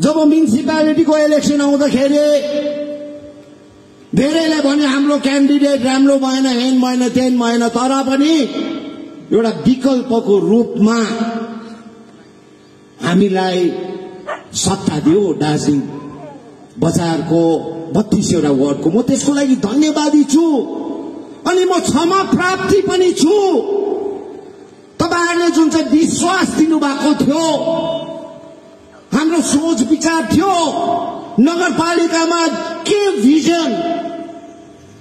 जब म्युनिसिपालिटीको election आउँदाखेरि धेरैले भने हाम्रो क्यान्डिडेट राम्रो भएन हेन भएन तेन भएन तर पनि एउटा विकल्पको रूपमा हामीलाई सत्ता दियो दार्जिलिङ बजारको बत्तीसवटा वार्डको। म त्यसको लागि धन्यवादी छु अनि म क्षमा प्राप्ति पनि छु। तपाईँहरूले जुन चाहिँ विश्वास दिनुभएको थियो हाम्रो सोच विचार थियो। नगरपालिकामा के भिजन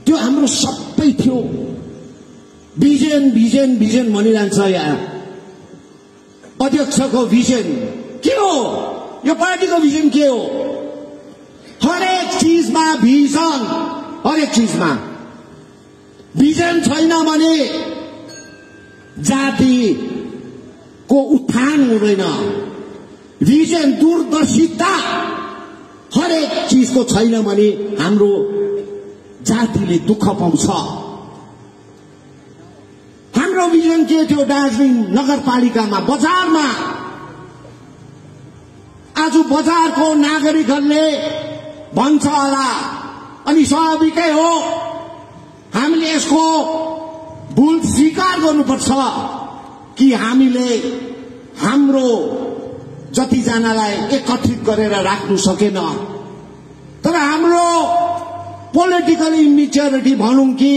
त्यो हाम्रो सबै थियो। भिजन भिजन भिजन भनिरहन्छ यहाँ। अध्यक्षको भिजन के हो? यो पार्टीको भिजन के हो? हरेक चिजमा भिजन हरेक चिजमा। भिजन छैन भने जातिको उत्थान हुँदैन। भिजन दूरदर्शिता हरेक चिजको छैन भने हाम्रो जातिले दुःख पाउँछ। हाम्रो भिजन के थियो दार्जिलिङ नगरपालिकामा बजारमा? आज बजारको नागरिकहरूले भन्छ होला अनि स्वाभाविकै हो हामीले यसको भुल स्वीकार गर्नुपर्छ कि हामीले हाम्रो जतिजनालाई एकत्रित गरेर राख्नु सकेन। तर हाम्रो पोलिटिकल इमेच्योरिटी भनौँ कि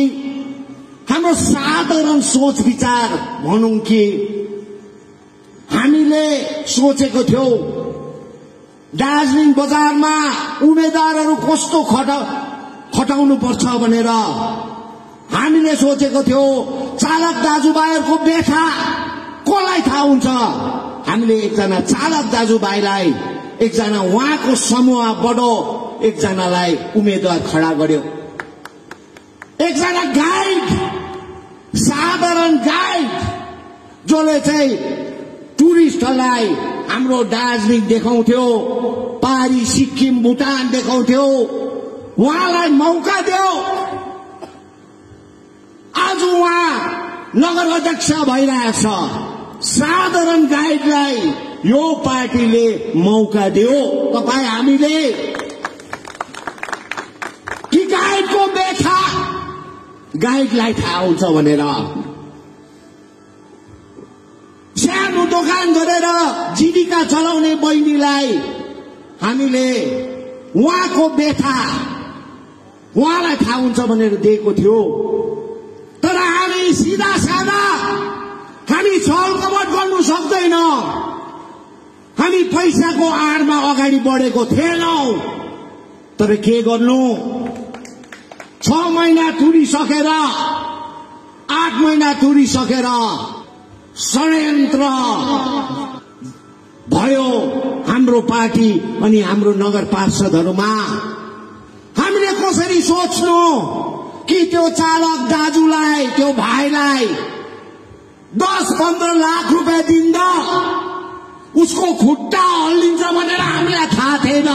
हाम्रो साधारण सोच विचार भनौँ कि हामीले सोचेको थियौँ दार्जिलिङ बजारमा उम्मेद्वारहरू कस्तो खटा खटाउनु पर्छ भनेर। हामीले सोचेको थियो चालक दाजुभाइहरूको व्यथा कसलाई थाहा हुन्छ? हामीले एकजना चालक दाजुभाइलाई एकजना उहाँको समूहबाट एकजनालाई उम्मेद्वार खडा गर्यो। एकजना गाइड साधारण गाइड जसले चाहिँ टुरिस्टहरूलाई हाम्रो दार्जिलिङ देखाउँथ्यो पारी सिक्किम भुटान देखाउँथ्यो उहाँलाई मौका दियो। आज उहाँ नगर अध्यक्ष भइरहेछ। साधारण गाइडलाई यो पार्टीले मौका दियो। तपाईँ हामीले कि गाइडको व्यथा गाइडलाई थाहा हुन्छ भनेर सानो दोकान गरेर जीविका चलाउने बहिनीलाई हामीले उहाँको व्यथा उहाँलाई थाहा हुन्छ भनेर दिएको थियो। तर हामी सिधा सादा हामी छल कपट गर्नु सक्दैन। हामी पैसाको आडमा अगाडि बढेको थिएनौँ। तर के गर्नु? छ महिना तुरिसकेर आठ महिना तुरिसकेर षड्यन्त्र भयो हाम्रो पार्टी अनि हाम्रो नगर पार्षदहरूमा। हामीले कसरी सोच्नु कि त्यो चालक दाजुलाई त्यो भाइलाई दस पन्ध्र लाख रुपियाँ दिँदा उसको खुट्टा हल्लिन्छ भनेर हामीलाई थाहा थिएन।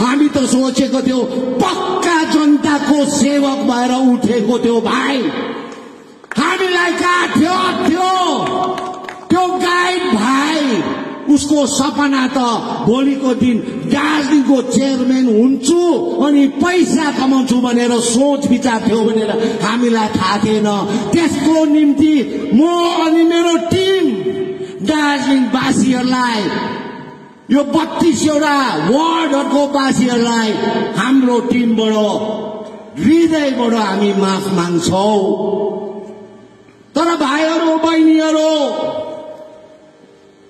हामी त सोचेको थियो पक्का जनताको सेवक भएर उठेको थियो भाइ। हामीलाई कहाँ थियो? त्यो गाइड भाइ। उसको सपना त भोलिको दिन दार्जिलिङको चेयरम्यान हुन्छु अनि पैसा कमाउँछु भनेर सोच विचार थियो भनेर हामीलाई थाहा थिएन। त्यसको निम्ति म अनि मेरो टिम दार्जिलिङ वासीहरूलाई यो बत्तीसवटा वार्डहरूको वासीहरूलाई हाम्रो टिमबाट हृदयबाट हामी माफ माग्छौ। तर भाइहरू बहिनीहरू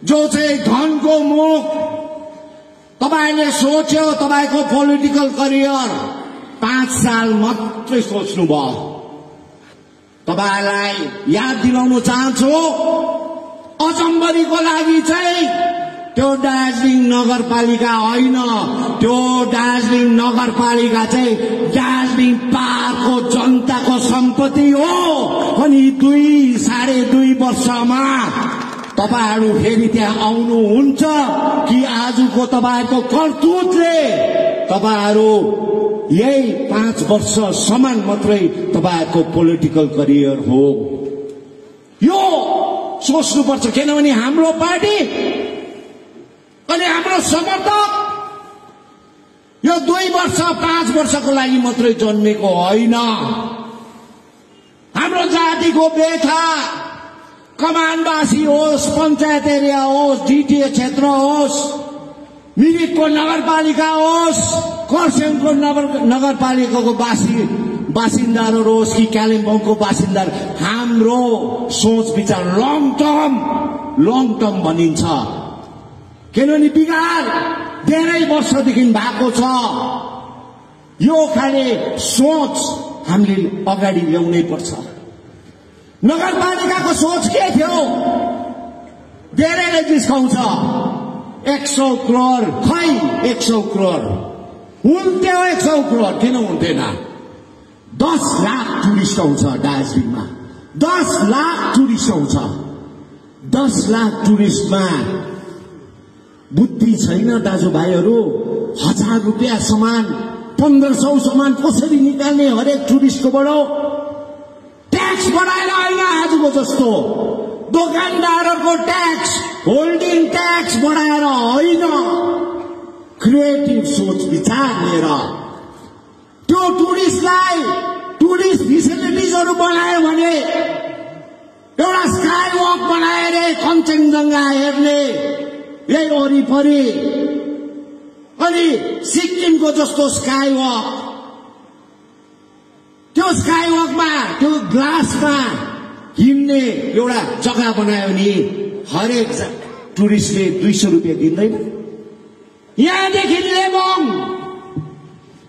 जो चाहिँ धनको मुख तपाईँले सोच्यो तपाईँको पोलिटिकल करियर पाँच साल मात्रै सोच्नुभयो। तपाईँलाई याद दिलाउन चाहन्छु अचम्बरीको लागि चाहिँ त्यो दार्जिलिङ नगरपालिका होइन। त्यो दार्जिलिङ नगरपालिका चाहिँ दार्जिलिङ पाहाडको जनताको सम्पत्ति हो। अनि दुई साढे दुई वर्षमा तपाईँहरू फेरि त्यहाँ आउनुहुन्छ कि आजको तपाईँहरूको कर्तुतले? तपाईँहरू यही पाँच वर्षसम्म मात्रै तपाईँहरूको पोलिटिकल करियर हो। यो सोच्नुपर्छ किनभने हाम्रो पार्टी अनि हाम्रो समर्थक यो दुई वर्ष पाँच वर्षको लागि मात्रै जन्मेको होइन। हाम्रो जातिको बेथा कमानवासी होस् पञ्चायत एरिया होस् डिटिए क्षेत्र होस् मिरिकको नगरपालिका होस् खरसाङको नगर नगरपालिकाको बासी बासिन्दाहरू होस् कि कालिम्पोङको बासिन्दा हाम्रो सोच विचार लङ टर्म लङ टर्म भनिन्छ। किनभने बिगार धेरै वर्षदेखि भएको छ। यो खाले सोच हामीले अगाडि ल्याउनै पर्छ। नगरपालिकाको सोच के थियो। धेरैले जिस्काउँछ एक सौ करोड खै एक सौ करोड? हुन्थ्यो एक सौ करोड किन हुन्थेन? दस लाख टुरिस्ट आउँछ दार्जिलिङमा। दस लाख टुरिस्ट आउँछ। दस लाख टुरिस्टमा बुद्धि छैन दाजुभाइहरू। हजार रुपियाँ सामान पन्ध्र सौ सामान कसरी निकाल्ने हरेक टुरिस्टकोबाट? ट्याक्स बढाएर होइन आजको जस्तो दोकानदारहरूको ट्याक्स होल्डिङ ट्याक्स बढाएर होइन क्रिएटिभ सोच विचार लिएर त्यो टुरिस्टलाई टुरिस्ट फेसिलिटिजहरू बनायो भने एउटा स्काई वक बनाएर कञ्चनजङ्घा हेर्ने। यही वरिपरि। अनि सिक्किमको जस्तो स्काई वक त्यो स्काई वकमा त्यो ग्लासमा हिँड्ने एउटा जग्गा बनायो भने हरेक टुरिस्टले दुई सौ रुपियाँ दिँदैन। यहाँदेखि लेबोङ।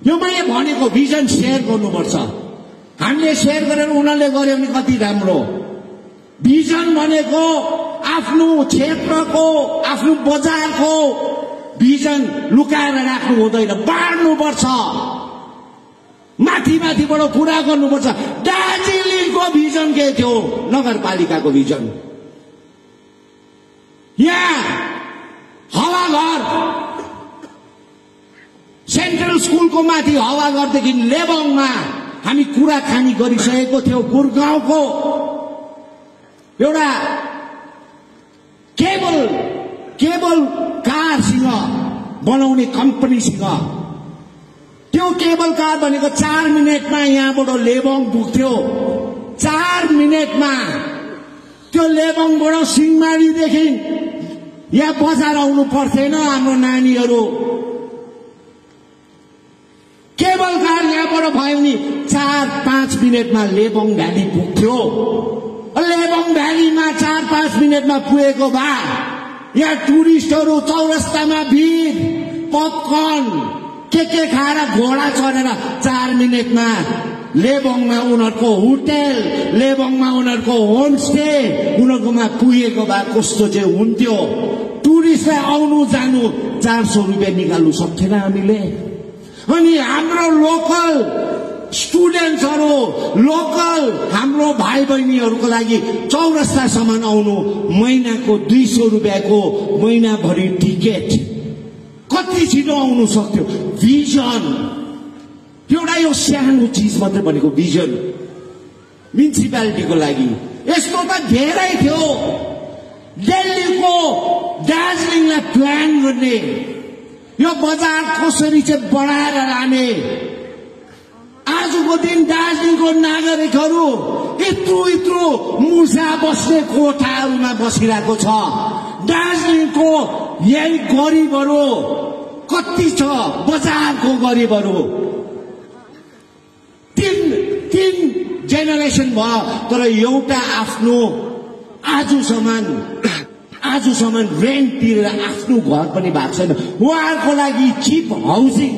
यो मैले भनेको भिजन सेयर गर्नुपर्छ। हामीले सेयर गरेर उनीहरूले गर्यो भने कति राम्रो। भिजन भनेको आफ्नो क्षेत्रको आफ्नो बजारको भिजन लुकाएर राख्नु हुँदैन बाँड्नुपर्छ। माथि माथिबाट पुरा गर्नुपर्छ। दार्जिलिङको भिजन के थियो? नगरपालिकाको भिजन। यहाँ हावाघर। सेन्ट्रल स्कुलको माथि हावाघरदेखि लेबङमा हामी कुराकानी गरिसकेको थियौँ गुरगाउँको। एउटा केबल केबल कारसँग बनाउने कम्पनीसँग। केबल कार भनेको चार मिनटमा यहाँबाट लेबोङ पुग्थ्यो। चार मिनटमा त्यो लेबोङबाट सिंहमारीदेखि यहाँ बजार आउनु पर्थेन हाम्रो नानीहरू। केबल कार यहाँबाट भयो भने चार पाँच मिनटमा लेबोङ भ्याली पुग्थ्यो। लेबोङ भ्यालीमा चार पाँच मिनटमा पुगेको भए यहाँ टुरिस्टहरू चौरस्तामा भिड पपकर्न के के खाएर घोडा चढेर चार मिनटमा लेबोङमा उनीहरूको होटेल लेबोङमा उनीहरूको होमस्टे उनीहरूकोमा पुगेको भए कस्तो चाहिँ हुन्थ्यो। टुरिस्टलाई आउनु जानु चार सौ रुपियाँ निकाल्नु सक्थेन हामीले। अनि हाम्रो लोकल स्टुडेन्ट्सहरू लोकल हाम्रो भाइ बहिनीहरूको लागि चौरस्तासम्म आउनु महिनाको दुई सौ रुपियाँको महिनाभरि टिकट। कति छिटो आउनु सक्थ्यो? भिजन एउटा यो सानो चिज मात्रै भनेको भिजन म्युनिसिपालिटीको लागि। यस्तो त धेरै थियो। दिल्लीको दार्जिलिङलाई प्लान गर्ने। यो बजार कसरी चाहिँ बढाएर लाने? आजको दिन दार्जिलिङको नागरिकहरू यत्रो यत्रो मुसा बस्ने कोठाहरूमा बसिरहेको छ। दार्जिलिङको यही गरिबहरू कति छ? बजारको गरिबहरू। तिन तिन जेनेरेसन भयो तर एउटा आफ्नो आजसम्म आजसम्म रेन्ट तिरेर आफ्नो घर पनि भएको छैन। उहाँहरूको लागि चिप हाउसिङ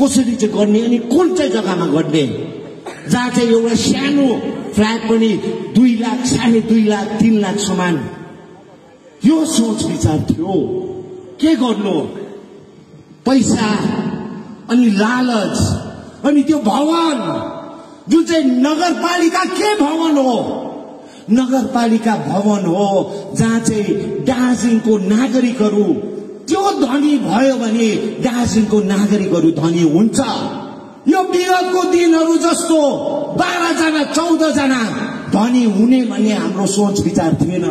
कसरी चाहिँ गर्ने अनि कुन चाहिँ जग्गामा गर्ने? जहाँ चाहिँ एउटा सानो फ्ल्याट पनि दुई लाख साढे दुई लाख तिन लाख समान यो सोच विचार थियो। के गर्नु? पैसा अनि लालच अनि त्यो भवन। जुन चाहिँ नगरपालिका के भवन हो? नगरपालिका भवन हो जहाँ चाहिँ दार्जिलिङको नागरिकहरू त्यो धनी भयो भने दार्जिलिङको नागरिकहरू धनी हुन्छ। यो विगतको दिनहरू जस्तो बाह्रजना चौधजना धनी हुने भन्ने हाम्रो सोच विचार थिएन।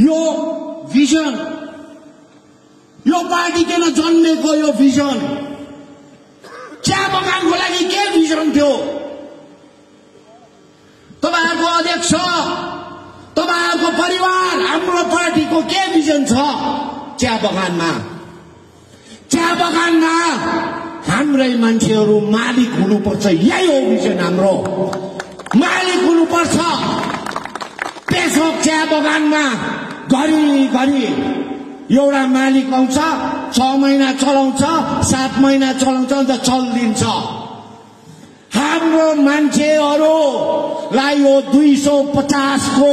यो भिजन यो पार्टी किन जन्मेको यो भिजन चिया बगानको लागि के भिजन थियो? तपाईँहरूको अध्यक्ष तपाईँहरूको परिवार हाम्रो पार्टीको के भिजन छ? चिया बगानमा। चिया बगानमा हाम्रै मान्छेहरू मालिक हुनुपर्छ। यही हो भिजन हाम्रो। मालिक हुनुपर्छ। पेसोक चिया बगानमा घरिघरि एउटा मालिक आउँछ छ महिना चलाउँछ सात महिना चलाउँछ अन्त चलिदिन्छ। हाम्रो मान्छेहरूलाई यो दुई सौ पचासको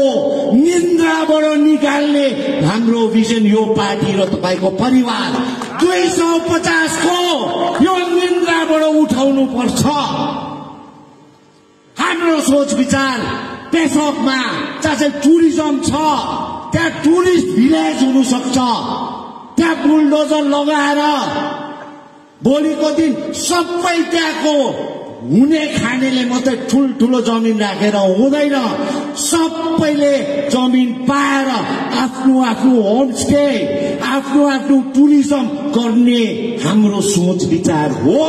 निन्द्राबाट निकाल्ने। हाम्रो भिजन यो पार्टी र तपाईँको परिवार। दुई सौ पचासको यो निन्द्राबाट उठाउनु पर्छ हाम्रो सोच विचार पेसोकमा जहाँ चाहिँ टुरिज्म छ त्यहाँ टुरिस्ट भिलेज हुन सक्छ त्यहाँ बुलडोजर लगाएर भोलिको दिन सबै त्यहाँको हुने खानेले मात्रै ठुल्ठुलो जमिन राखेर हुँदैन। सबैले जमिन पाएर आफ्नो आफ्नो होमस्टे आफ्नो आफ्नो टुरिज्म गर्ने हाम्रो सोच विचार हो।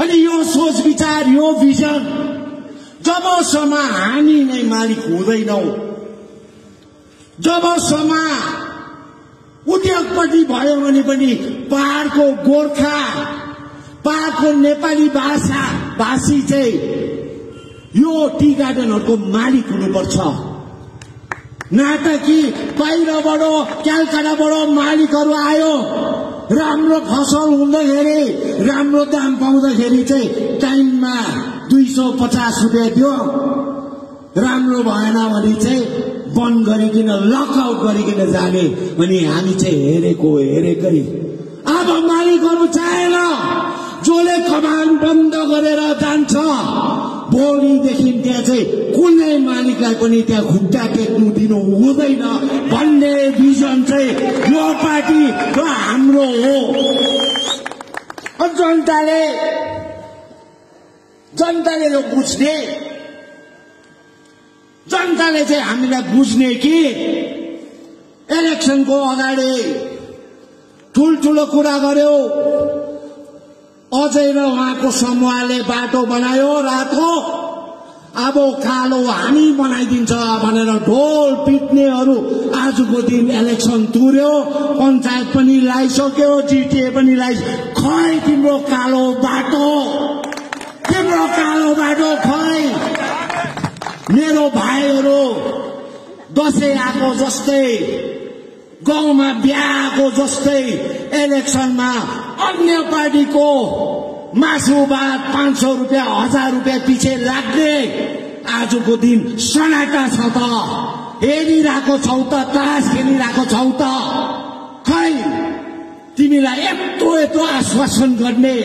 अनि यो सोच विचार यो भिजन जबसम्म हामी नै मालिक हुँदैनौ जबसम्म उद्योगपति भयो भने पनि पहाड़को गोर्खा पहाड़को नेपाली भाषा भाषी चाहिँ यो टी गार्डनहरूको मालिक हुनुपर्छ। नाटकी बाहिरबाट क्यालकाटाबाट मालिकहरू आयो। राम्रो फसल हुँदाखेरि राम्रो दाम पाउँदाखेरि चाहिँ टाइममा दुई सौ पचास रुपियाँ दियो। राम्रो भएन भने चाहिँ बन्द गरिकन लकआउट गरिकन जाने। अनि हामी चाहिँ हेरेको हेरेकै। अब मालिकहरू चाहेन जसले कमान बन्द गरेर जान्छ भोलिदेखि त्यहाँ चाहिँ कुनै मालिकलाई पनि त्यहाँ खुट्टा टेक्नु दिनु हुँदैन भन्ने भिजन चाहिँ यो पार्टी र हाम्रो हो। जनताले जनताले यो बुझ्ने। जनताले चाहिँ हामीलाई बुझ्ने कि? इलेक्सनको अगाडि ठुल्ठुलो कुरा गर्यो। अझै र उहाँको समूहले बाटो बनायो रातो। अब कालो हामी बनाइदिन्छ भनेर ढोल पिट्नेहरू आजको दिन इलेक्सन तुर्यो। पञ्चायत पनि लगाइसक्यो जिटिए पनि लगाइ खै तिम्रो कालो बाटो? तिम्रो कालो बाटो खै? मेरो भाइहरू दसैँ आएको जस्तै गाउँमा बिहा आएको जस्तै इलेक्सनमा अन्य पार्टीको मासु भात पाँच सौ रुपियाँ हजार रुपियाँ पछि लाग्ने आजको दिन सनाटा छ त। हेरिरहेको छौ त तास खेलिरहेको छौ त। खै? तिमीलाई यत्रो यत्रो आश्वासन गर्ने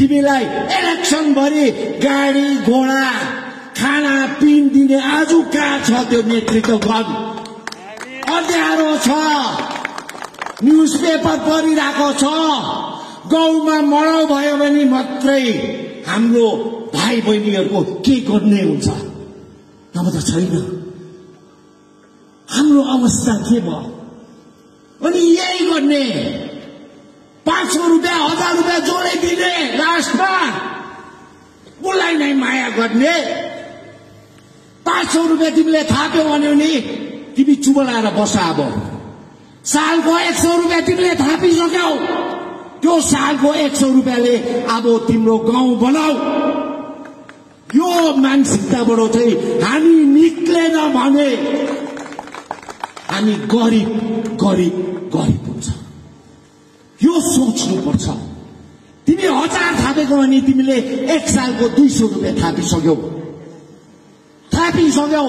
तिमीलाई इलेक्सनभरि गाडी घोडा खाना पिन दिने आज कहाँ छ त्यो नेतृत्व गर्नु अँध्यारो छ। न्युज पेपर पढिरहेको छ। गाउँमा मरौ भयो भने मात्रै हाम्रो भाइ बहिनीहरूको के गर्ने हुन्छ? नभए त छैन। हाम्रो अवस्था के भयो? अनि यही गर्ने। हजार रुपियाँ जोडै दिने लास्टमा उसलाई नै माया गर्ने। पाँच सौ रुपियाँ तिमीले थाप्यौ भन्यो नि तिमी चुप लाएर बस अब। सालको एक सौ रुपियाँ तिमीले थापिसक्यौ। त्यो सालको एक सौ रुपियाँले अब तिम्रो गाउँ बनाऊ। यो मानसिकताबाट चाहिँ हामी निक्लेन भने हामी गरिब गरिब गरिब हुन्छ। यो सोच्नुपर्छ। तिमी हजार थापेको भने तिमीले एक सालको दुई सौ रुपियाँ थापिसक्यौ। थापिसक्यौ।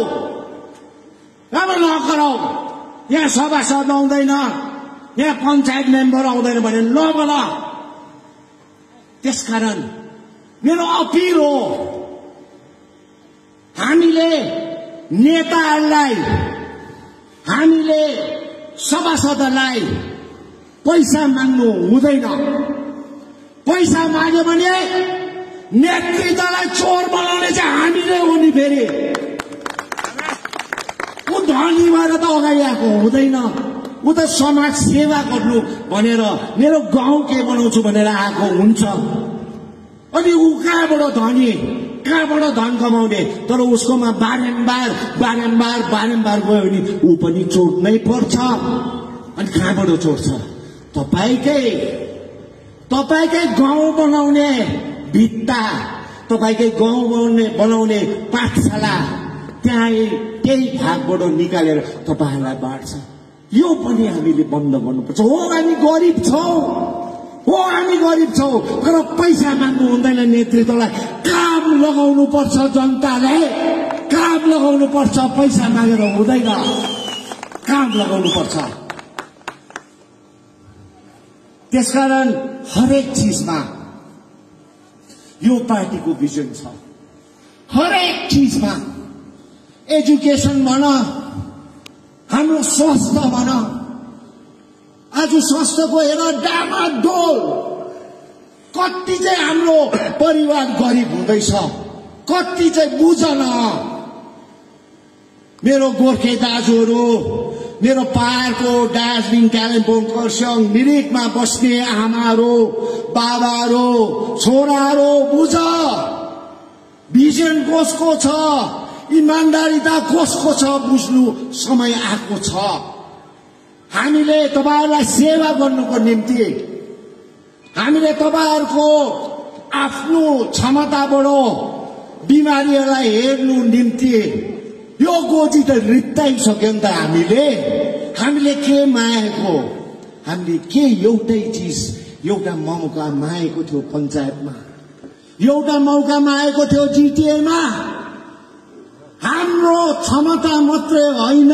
राम्रो नगराउ यहाँ सभासद आउँदैन यहाँ पञ्चायत मेम्बर आउँदैन भने नबोल। त्यसकारण मेरो अपिल हो हामीले नेताहरूलाई हामीले सभासदहरूलाई पैसा माग्नु हुँदैन। पैसा माग्यो भने नेतृत्वलाई चोर बनाउने चाहिँ हामीले हो नि फेरि। ऊ धनी भएर त अगाडि आएको हुँदैन। ऊ त समाज सेवा गर्नु भनेर मेरो गाउँ के बनाउँछु भनेर आएको हुन्छ। अनि ऊ कहाँबाट धनी? कहाँबाट धन कमाउने? तर उसकोमा बारम्बार बारम्बार बारम्बार गयो भने ऊ पनि चोट्नै पर्छ। अनि कहाँबाट चोट्छ? तपाईँकै तपाईँकै गाउँ बनाउने भित्ता तपाईँकै गाउँ बनाउने बनाउने पाठशाला त्यहाँ त्यही भागबाट निकालेर तपाईँहरूलाई बाँड्छ। यो पनि हामीले बन्द गर्नुपर्छ। हो हामी गरिब छौँ। हो हामी गरिब छौँ। तर पैसा माग्नु हुँदैन नेतृत्वलाई। काम लगाउनु पर्छ जनताले। काम लगाउनु पर्छ पैसा मागेर हुँदैन। काम लगाउनु पर्छ त्यसकारण हरेक चिजमा यो पार्टीको भिजन छ। हरेक चिजमा एजुकेसन भन हाम्रो स्वास्थ्य भन। आज स्वास्थ्यको हेर डामाडोल कति चाहिँ हाम्रो परिवार गरिब हुँदैछ कति चाहिँ बुझन। मेरो गोर्खे दाजुहरू मेरो पहाडको दार्जिलिङ कालिम्पोङ खरसाङ मिरिकमा बस्ने आमाहरू बाबाहरू छोराहरू बुझ। भिजन कसको छ? इमान्दारिता कसको छ बुझ्नु समय आएको छ। हामीले तपाईँहरूलाई सेवा गर्नुको निम्ति हामीले तपाईँहरूको आफ्नो क्षमताबाट बिमारीहरूलाई हेर्नु निम्ति यो गोजी त रित्ताइसक्यो नि त हामीले हामीले के मागेको हामीले के एउटै चिज एउटा मौका मागेको थियो पञ्चायतमा एउटा मौका मागेको थियो जिटिएमा हाम्रो क्षमता मात्रै होइन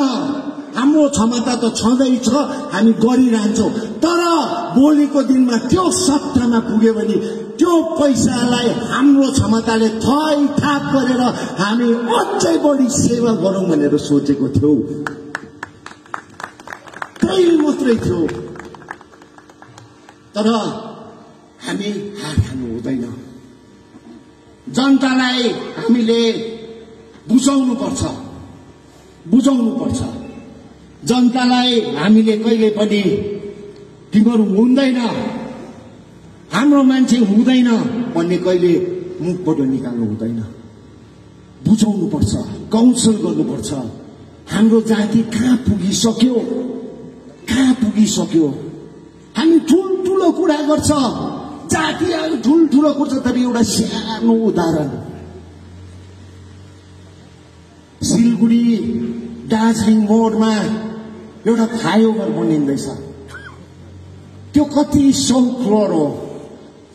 हाम्रो क्षमता त छँदैछ हामी गरिरहन्छौँ तर भोलिको दिनमा त्यो सत्तामा पुग्यो भने त्यो पैसालाई हाम्रो क्षमताले थै थाप गरेर हामी अझै बढी सेवा गरौँ भनेर सोचेको थियौँ। त्यही मात्रै थियो। तर हामी हार खानु हुँदैन। जनतालाई हामीले बुझाउनु पर्छ बुझाउनु पर्छ जनतालाई हामीले कहिले पनि तिमीहरू हुँदैन। हाम्रो मान्छे हुँदैन भन्ने कहिले मुखबाट निकाल्नु हुँदैन। बुझाउनु पर्छ काउन्सिल गर्नुपर्छ। हाम्रो जाति कहाँ पुगिसक्यो? कहाँ पुगिसक्यो? हामी ठुल्ठुलो कुरा गर्छ। जातिहरू ठुल्ठुलो गर्छ। तर एउटा सानो उदाहरण। सिलगढी दार्जिलिङ मोडमा एउटा फ्लाइओभर बनिँदैछ। त्यो कति सौ करोड हो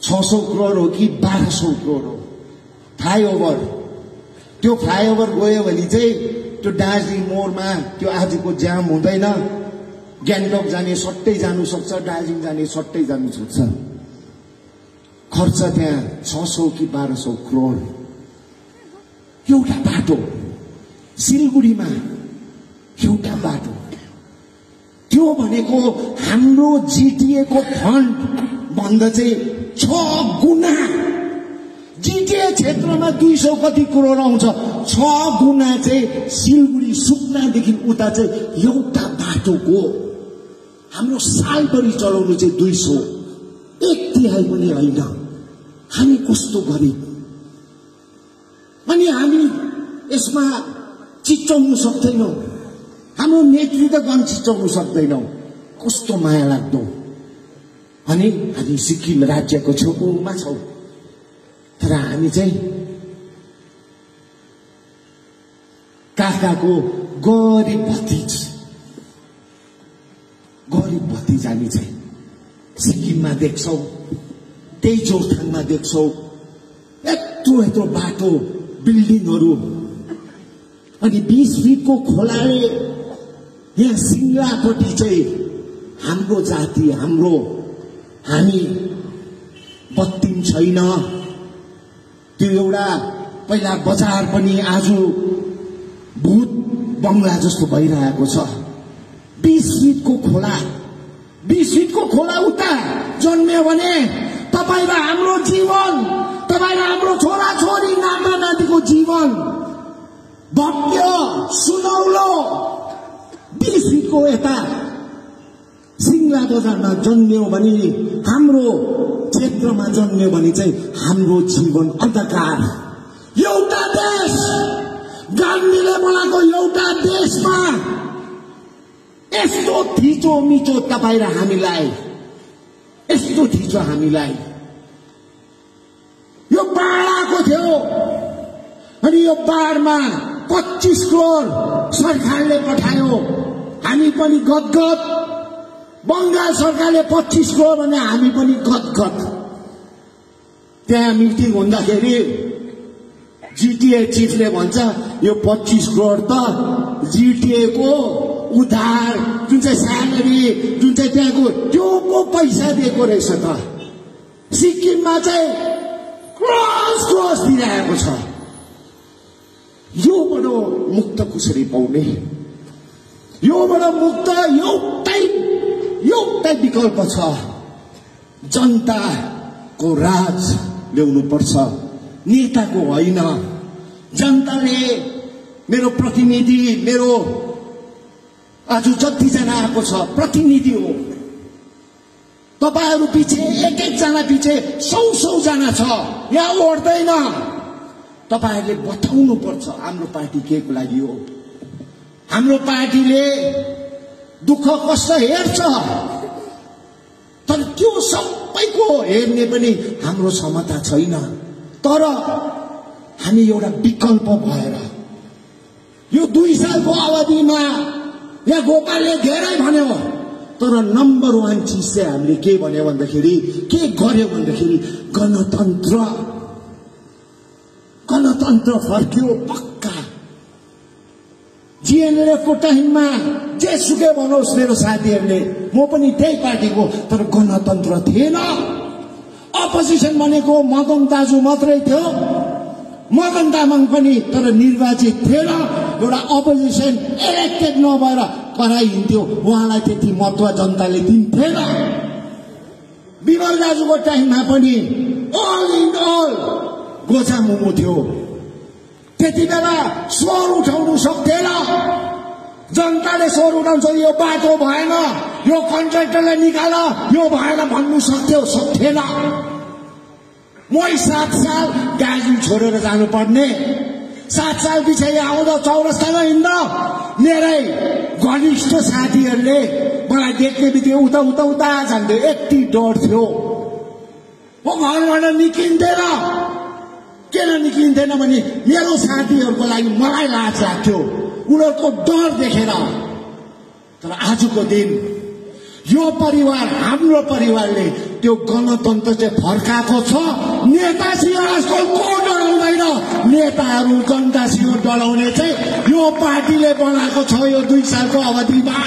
छ सौ करोड हो कि बाह्र सौ करोड हो फ्लाइओभर त्यो फ्लाइओभर गयो भने चाहिँ त्यो दार्जिलिङ मोडमा त्यो आजको जाम हुँदैन गान्तोक जाने सट्टै जानु सक्छ दार्जिलिङ जाने सट्टै जानु सक्छ खर्च त्यहाँ छ सौ कि बाह्र सौ करोड एउटा बाटो सिलगढीमा एउटा बाटो त्यो भनेको हाम्रो जिटिएको फन्ड भन्दा चाहिँ छ गुणा। जिटिए क्षेत्रमा दुई सौ कति करोड आउँछ छ गुणा चाहिँ सिलगढी सुक्नादेखि उता चाहिँ एउटा बाटोको। हाम्रो सालभरि चलाउनु चाहिँ दुई सौ। एक तिहाई पनि होइन। हामी कस्तो गरिब। अनि हामी यसमा चिच्याउनु सक्दैनौँ। हाम्रो नेतृत्वगण चिच्याउनु सक्दैनौँ। कस्तो माया लाग्दो। अनि हामी सिक्किम राज्यको छेउमा छौँ। तर हामी चाहिँ काकाको गरिब भतिज। गरिब भतिज हामी चाहिँ सिक्किममा देख्छौँ त्यही जोरथाङमा देख्छौँ। यत्रो यत्रो बाटो बिल्डिङहरू। अनि बिस फिटको खोलाले यहाँ सिङ्गापट्टि चाहिँ हाम्रो जाति हाम्रो हामी बत्ती छैन। त्यो एउटा पहिला बजार पनि आज भूत बङ्गला जस्तो भइरहेको छ। बिस फिटको खोला बिस फिटको खोला उता जन्म्यो भने तपाईँ र हाम्रो जीवन तपाईँ र हाम्रो छोरा छोरी नाता नातिको जीवन। भव्य सुनौलो बिस फिटको यता सिङ्ला बजारमा जन्मियो भने हाम्रो क्षेत्रमा जन्मियो भने चाहिँ हाम्रो जीवन अन्धकार एउटा देश गान्धीले बनाएको एउटा देशमा यस्तो थिचो मिचो तपाईँ र हामीलाई यस्तो थिचो हामीलाई यो बाढ आएको थियो अनि यो बाढमा पच्चिस करोड सरकारले पठायो हामी पनि गदगद। बङ्गाल सरकारले पच्चिस करोड भने हामी पनि गदगद। त्यहाँ मिटिङ हुँदाखेरि जिटिए चिफले भन्छ यो पच्चिस करोड त जिटिएको उधार जुन चाहिँ स्यालेरी जुन चाहिँ त्यहाँको त्यो पो पैसा दिएको रहेछ त सिक्किममा चाहिँ क्रस क्रस दिइरहेको छ। योबाट मुक्त कसरी पाउने। योबाट मुक्त एउटै एउटै विकल्प छ। जनताको राज ल्याउनुपर्छ। नेताको होइन। जनताले मेरो प्रतिनिधि मेरो आज जतिजना आएको छ प्रतिनिधि हो। तपाईँहरू पछि एक एकजना पछि सौ सौजना छ। यहाँ ओढ्दैन तपाईँहरूले बताउनु पर्छ हाम्रो पार्टी के को लागि हो। हाम्रो पार्टीले दुःख कष्ट हेर्छ। तर त्यो सबैको हेर्ने पनि हाम्रो क्षमता छैन। तर हामी एउटा विकल्प भएर यो दुई सालको अवधिमा यहाँ गोपालले धेरै भन्यो तर नम्बर वान चिज चाहिँ हामीले के भन्यो भन्दाखेरि के गर्यो भन्दाखेरि गणतन्त्र। गणतन्त्र फर्क्यो पक्का। जिएनएलएफको टाइममा जेसुकै भनोस् मेरो साथीहरूले म पनि त्यही पार्टीको तर गणतन्त्र थिएन। अपोजिसन भनेको मदन दाजु मात्रै थियो। मदन तामाङ पनि तर निर्वाचित थिएन। एउटा अपोजिसन इलेक्टेड नभएर कराइहिन्थ्यो उहाँलाई त्यति महत्व जनताले दिन्थेन। विमल दाजुको टाइममा पनि अल इन अल गोजा मोमो थियो। त्यति बेला स्वर उठाउनु सक्थेन। जनताले स्वर उठाउँछ यो बाटो भएन। यो कन्ट्राक्टरलाई निकाल। यो भएन भन्नु सक्थ्यो सक्थेन। मै सात साल दार्जिलिङ छोडेर जानुपर्ने। सात साल पछाडि आउँदा चौरस्तामा हिँड्दा मेरै घनिष्ठ साथीहरूले मलाई देख्ने बित्तिकै उता उता उता जान्थ्यो यति डर थियो। म घरबाट निस्किन्थेन। किन निस्किन्थेन भने मेरो साथीहरूको लागि मलाई लाज लाग्थ्यो उनीहरूको डर देखेर। तर आजको दिन यो परिवार हाम्रो परिवारले त्यो गणतन्त्र चाहिँ फर्काएको छ। नेतासिंह आजकल को डराउँदैन। नेताहरू जनतासिंह डराउने चाहिँ यो पार्टीले बनाएको छ यो दुई सालको अवधिमा।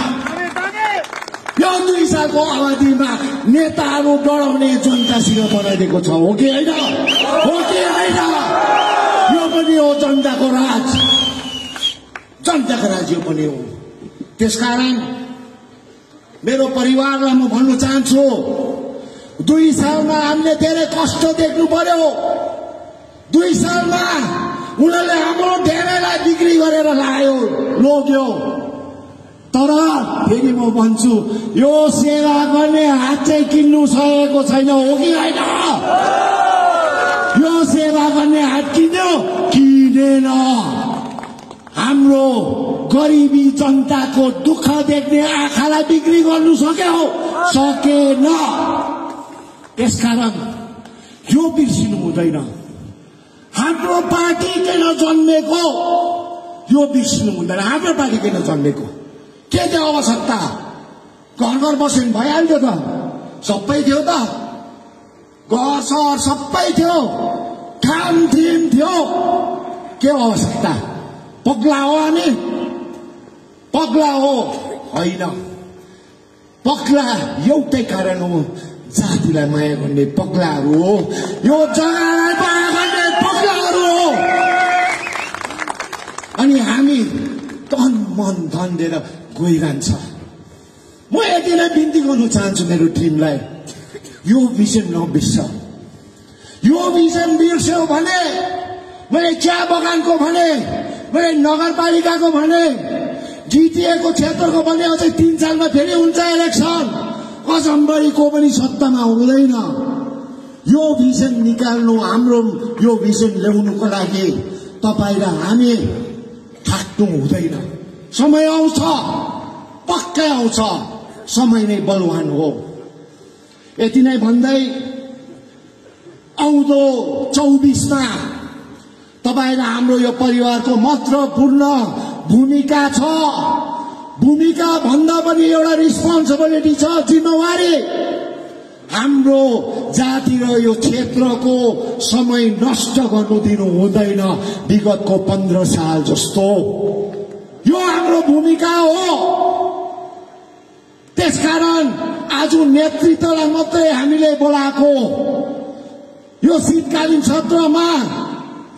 यो दुई सालको अवधिमा नेताहरू डराउने जनतासिंह बनाइदिएको छ हो कि होइन? पनि हो जनताको राज जनताको राज पनि हो त्यसकारण मेरो परिवारलाई म भन्न चाहन्छु दुई सालमा हामीले धेरै कष्ट देख्नु पर्यो दुई सालमा उनीहरूले हाम्रो धेरैलाई बिक्री गरेर लायो लोग्यो तर फेरि म भन्छु यो सेवा गर्ने हात चाहिँ किन्नु सकेको छैन हो कि होइन यो हात किन्यो किनेन हाम्रो गरिबी जनताको दुःख देख्ने आँखालाई बिक्री गर्नु सक्यो सकेन त्यसकारण यो बिर्सिनु हुँदैन। हाम्रो पार्टी किन जन्मेको? यो बिर्सिनु हुँदैन। हाम्रो पार्टी किन जन्मेको? के थियो आवश्यकता? घर घर बस्यो भइहाल्थ्यो त। सबै थियो त। घर सहर सबै थियो। थिम थियो के आवश्यकता पग्ला हो हामी पग्ला हो होइन पग्ला एउटै कारण हो जातिलाई माया गर्ने पग्लाहरू हो यो जग्गालाई माया गर्ने पग्लाहरू हो अनि हामी तन मन धन दिएर गइरहन्छ म यति नै बिन्ती गर्नु चाहन्छु मेरो टिमलाई यो भिजन नबिर्स यो भिजन बिर्स्यो भने मैले चिया बगानको भने मैले नगरपालिकाको भने जिटिएको क्षेत्रको भने अझै तिन सालमा फेरि हुन्छ इलेक्सन। अचम्बरीको पनि सत्तामा हुँदैन। यो भिजन निकाल्नु हाम्रो यो भिजन ल्याउनुको लागि तपाईँ र हामी थाक्नु हुँदैन। समय आउँछ पक्कै आउँछ। समय नै बलवान हो। यति नै भन्दै आउँदो चौबिसमा। तपाईँ र हाम्रो यो परिवारको महत्वपूर्ण भूमिका छ। भूमिका भन्दा पनि एउटा रिस्पोन्सिबिलिटी छ जिम्मेवारी। हाम्रो जाति र यो क्षेत्रको समय नष्ट गर्नु दिनु हुँदैन विगतको पन्ध्र साल जस्तो। यो हाम्रो भूमिका हो। त्यसकारण आज नेतृत्वलाई मात्रै हामीले बोलाएको। यो शीतकालीन सत्रमा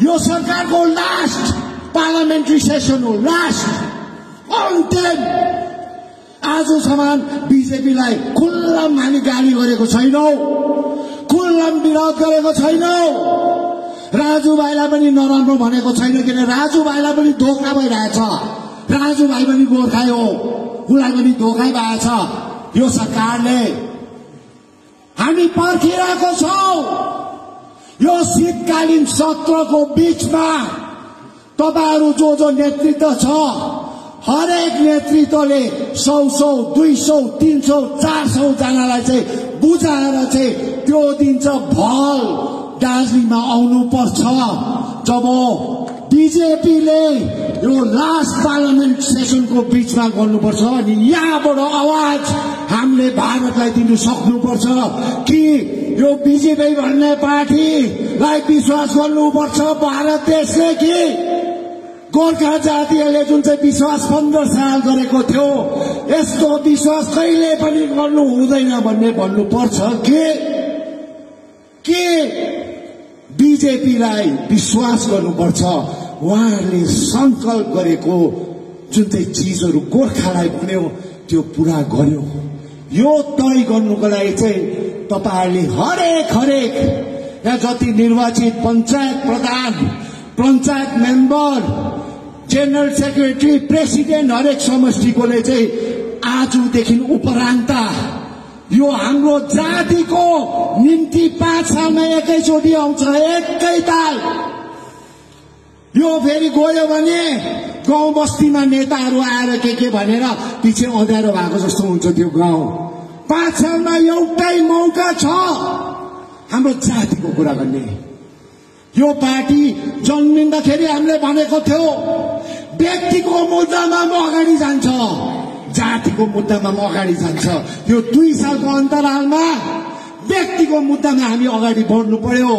यो सरकारको लास्ट पार्लियामेन्ट्री सेसन हो लास्ट अन्तिम आजसम्म बिजेपीलाई खुल्लम हामी गाली गरेको छैनौँ खुल्लम विरोध गरेको छैनौँ। राजुभाइलाई पनि नराम्रो भनेको छैन किन? राजुभाइलाई पनि धोका भइरहेछ। राजुभाइ पनि गोर्खै हो। उसलाई पनि धोकै भएछ। यो सरकारले। हामी पर्खिरहेको छौँ। यो शीतकालीन सत्रको बीचमा तपाईँहरू जो जो नेतृत्व छ हरेक नेतृत्वले सौ सौ दुई सौ तिन सौ चार सौ जनालाई चाहिँ बुझाएर चाहिँ त्यो दिन चाहिँ भल दार्जिलिङमा आउनुपर्छ। जब बिजेपीले यो लास्ट पार्लियामेन्ट सेसनको बिचमा गर्नुपर्छ अनि यहाँबाट आवाज हामीले भारतलाई दिनु सक्नुपर्छ। कि यो बिजेपी भन्ने पार्टीलाई विश्वास गर्नुपर्छ भारत देशले कि गोर्खा जातिहरूले जुन चाहिँ विश्वास पन्ध्र साल गरेको थियो यस्तो विश्वास कहिले पनि गर्नु हुँदैन भन्ने भन्नुपर्छ के के? बिजेपीलाई विश्वास गर्नुपर्छ। उहाँहरूले सङ्कल्प गरेको जुन चाहिँ चिजहरू गोर्खालाई भन्यो त्यो पुरा गर्यो। यो तय गर्नुको लागि चाहिँ तपाईँहरूले हरेक हरेक यहाँ जति निर्वाचित पञ्चायत प्रधान panchayat member general secretary president हरेक समष्टिकोले चाहिँ आजदेखि उपरान्त यो हाम्रो जातिको निम्ति पाँच सालमा एकैचोटि आउँछ एकै ताल। यो फेरि गयो भने गाउँ बस्तीमा नेताहरू आएर के के भनेर पछि अँध्यारो भएको जस्तो हुन्छ त्यो गाउँ। पाँच सालमा एउटै मौका छ हाम्रो जातिको कुरा गर्ने। यो पार्टी जन्मिँदाखेरि हामीले भनेको थियो व्यक्तिको मुद्दामा म अगाडि जान्छ जातिको मुद्दामा म अगाडि जान्छ। यो दुई सालको अन्तरालमा व्यक्तिको मुद्दामा हामी अगाडि बढ्नु पर्यो।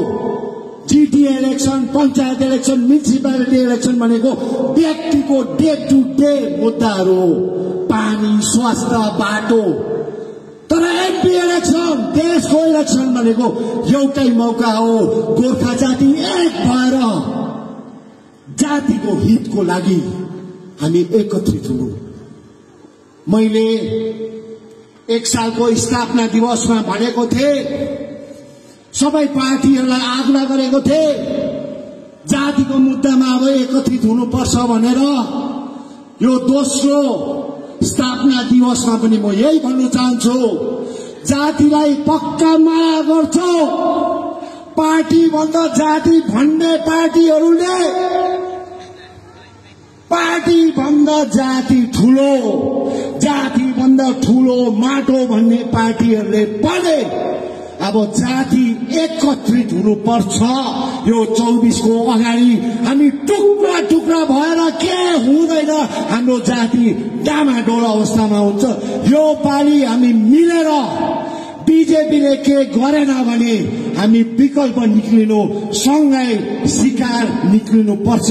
GTA election panchayat election municipality election भनेको व्यक्तिको डे टु डे मुद्दाहरू पानी स्वास्थ्य बाटो। तर एमपी इलेक्सन देशको इलेक्सन भनेको एउटै मौका हो। गोर्खा जाति एक भएर जातिको हितको लागि हामी एकत्रित हुनु। मैले एक सालको स्थापना दिवसमा भनेको थिएँ सबै पार्टीहरूलाई आग्रह गरेको थिएँ। जातिको मुद्दामा अब एकत्रित हुनुपर्छ भनेर यो दोस्रो स्थापना दिवसमा पनि म यही भन्न चाहन्छु। जातिलाई पक्का माया गर्छौ। पार्टी भन्दा जाति भन्ने पार्टीहरूले पार्टी भन्दा जाति ठुलो जाति भन्दा ठुलो माटो भन्ने पार्टीहरूले पनि अब जाति एकत्रित हुनुपर्छ। यो चौबिसको अगाडि हामी टुक्रा टुक्रा भएर के हुँदैन। हाम्रो जाति डामाडोल अवस्थामा हुन्छ। यो पालि हामी मिलेर बिजेपीले के गरेन भने हामी विकल्प निक्लिनु सँगै शिकार निक्लिनु पर्छ